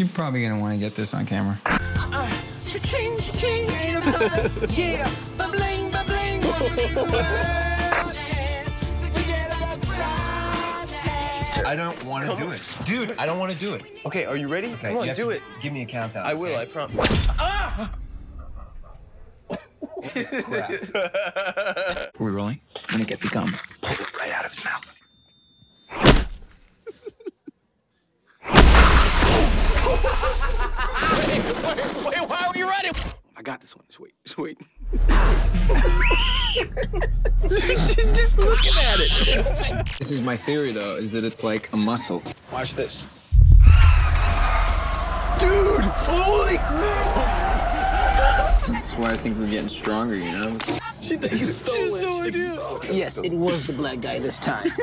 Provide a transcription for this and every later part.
You're probably gonna want to get this on camera. Cha-ching, cha-ching, ain't another, yeah, ba-bling, ba-bling, I don't want to do it. Dude, I don't want to do it. Okay, are you ready? Okay, Come on, do it. Give me a countdown. I will, I okay? promise. Ah! Are we rolling? I'm gonna get the gum. Pull it right out of his mouth. I this one. Just wait. Just wait. She's just looking at it. This is my theory, though, is that it's like a muscle. Watch this. Dude! Holy crap! That's why I think we're getting stronger, you know? It's- She thinks it's stolen. No idea. Yes, it was the black guy this time.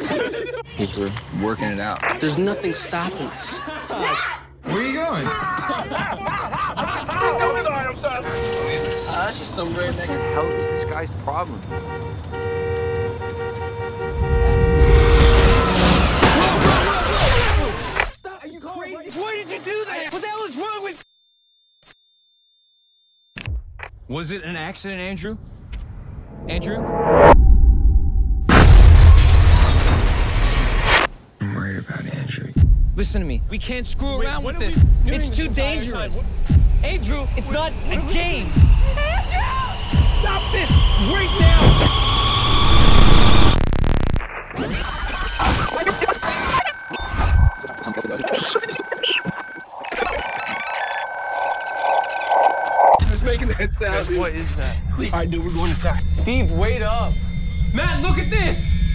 Because we're working it out. There's nothing stopping us. Where are you going? I'm sorry, I'm sorry. Ah, that's just some redneck. How is this guy's problem? Stop! Are you crazy? Why did you do that? What the hell is wrong with Was it an accident, Andrew? Andrew? I'm worried about Andrew. Listen to me. We can't screw around with this. It's too dangerous. Andrew, it's not a game. Andrew! Stop this right now! Who's making that sound? what is that? All right, dude, we're going inside. Steve, wait up. Matt, look at this. Holy